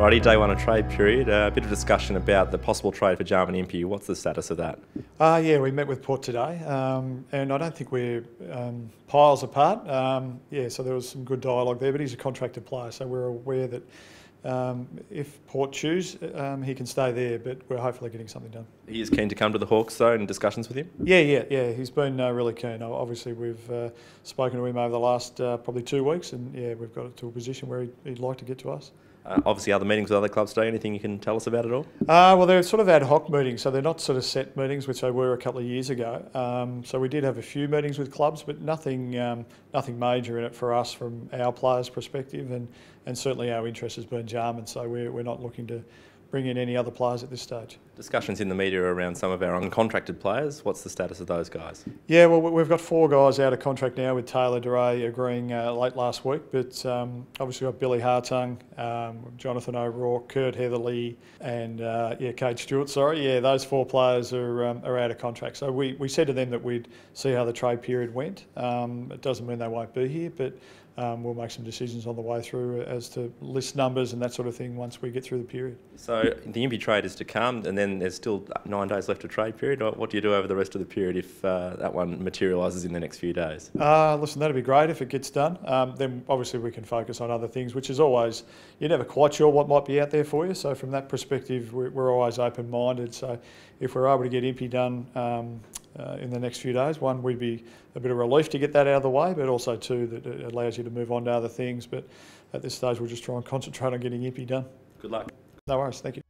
Righty, day one of trade period. Uh, a bit of discussion about the possible trade for Jarman Impey. What's the status of that? Uh, yeah, we met with Port today, um, and I don't think we're um, piles apart. Um, yeah, so there was some good dialogue there, but he's a contracted player, so we're aware that um, if Port choose, um, he can stay there, but we're hopefully getting something done. He is keen to come to the Hawks, though, in discussions with him? Yeah, yeah, yeah. He's been uh, really keen. Obviously, we've uh, spoken to him over the last uh, probably two weeks, and yeah, we've got it to a position where he'd, he'd like to get to us. Uh, obviously, other meetings with other clubs today. Anything you can tell us about it all? Uh, well, they're sort of ad hoc meetings, so they're not sort of set meetings, which they were a couple of years ago. Um, so we did have a few meetings with clubs, but nothing, um, nothing major in it for us from our players' perspective, and, and certainly our interest has been Jarman. So we're, we're not looking to bring in any other players at this stage. Discussions in the media around some of our uncontracted players. What's the status of those guys? Yeah, well, we've got four guys out of contract now with Taylor Duryea agreeing uh, late last week, but um, obviously we've got Billy Hartung, um, Jonathon O'Rourke, Kurt Heatherley, and uh, yeah, Kade Stewart. Sorry, yeah, those four players are um, are out of contract. So we, we said to them that we'd see how the trade period went. Um, it doesn't mean they won't be here, but um, we'll make some decisions on the way through as to list numbers and that sort of thing once we get through the period. So the Impey trade is to come, and then there's still nine days left of trade period. What do you do over the rest of the period if uh, that one materialises in the next few days? Uh, listen, that'd be great if it gets done. Um, then obviously we can focus on other things, which is always you're never quite sure what might be out there for you. So from that perspective, we're, we're always open-minded. So if we're able to get Impey done um, uh, in the next few days. One, we'd be a bit of relief to get that out of the way, but also two, that it allows you to move on to other things. But at this stage, we'll just try and concentrate on getting Impey done. Good luck. No worries. Thank you.